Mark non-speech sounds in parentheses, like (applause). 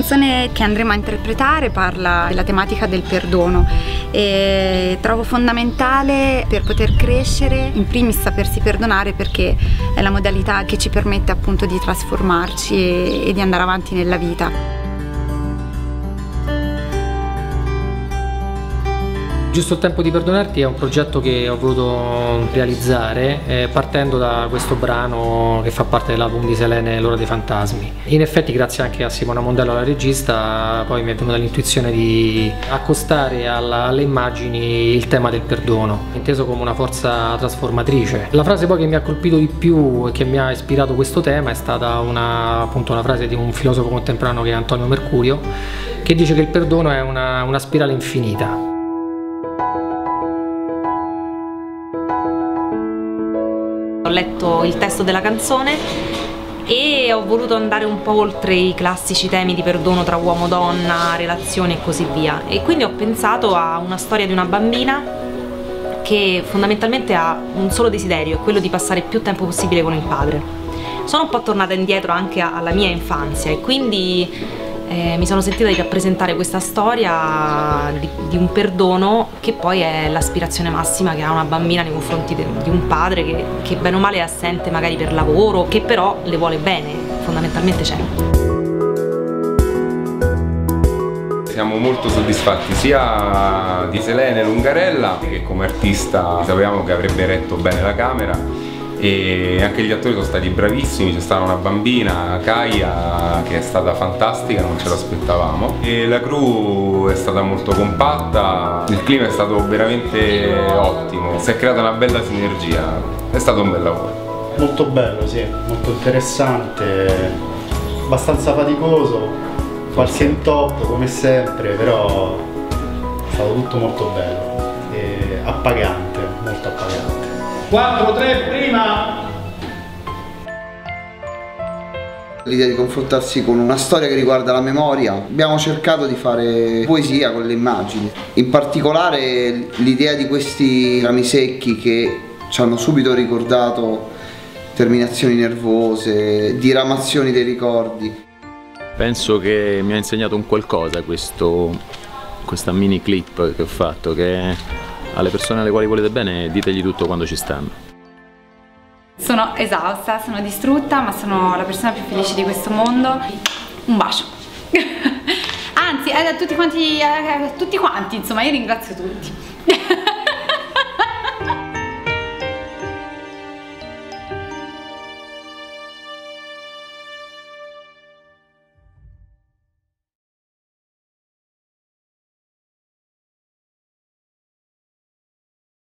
canzone che andremo a interpretare parla della tematica del perdono e trovo fondamentale per poter crescere in primis sapersi perdonare perché è la modalità che ci permette appunto di trasformarci e, e di andare avanti nella vita. Giusto il tempo di perdonarti è un progetto che ho voluto realizzare eh, partendo da questo brano che fa parte dell'album di Selene L'ora dei fantasmi. In effetti grazie anche a Simona Mondello, la regista, poi mi è venuta l'intuizione di accostare alla, alle immagini il tema del perdono, inteso come una forza trasformatrice. La frase poi che mi ha colpito di più e che mi ha ispirato questo tema è stata una, appunto una frase di un filosofo contemporaneo che è Antonio Mercurio, che dice che il perdono è una, una spirale infinita. Letto il testo della canzone e ho voluto andare un po' oltre i classici temi di perdono tra uomo, donna, relazioni e così via. E quindi ho pensato a una storia di una bambina che fondamentalmente ha un solo desiderio, quello di passare più tempo possibile con il padre. Sono un po' tornata indietro anche alla mia infanzia e quindi eh, mi sono sentita di rappresentare questa storia di, di, un perdono che poi è l'aspirazione massima che ha una bambina nei confronti de, di un padre che, che bene o male è assente magari per lavoro, che però le vuole bene, fondamentalmente c'è. Siamo molto soddisfatti sia di Selene Lungarella che come artista sapevamo che avrebbe retto bene la camera e anche gli attori sono stati bravissimi, c'è stata una bambina, Kaya, che è stata fantastica, non ce l'aspettavamo e la crew è stata molto compatta, il clima è stato veramente ottimo, si è creata una bella sinergia, è stato un bel lavoro. Molto bello, sì, molto interessante, abbastanza faticoso, qualche intop come sempre, però è stato tutto molto bello e appagante. 4-3 prima l'idea di confrontarsi con una storia che riguarda la memoria. Abbiamo cercato di fare poesia con le immagini, in particolare l'idea di questi rami secchi che ci hanno subito ricordato terminazioni nervose, diramazioni dei ricordi. Penso che mi ha insegnato un qualcosa questo, questa mini clip che ho fatto, che alle persone alle quali volete bene ditegli tutto quando ci stanno. Sono esausta, sono distrutta, ma sono la persona più felice di questo mondo. Un bacio. (laughs) Anzi, a tutti quanti, a tutti quanti, insomma, io ringrazio tutti.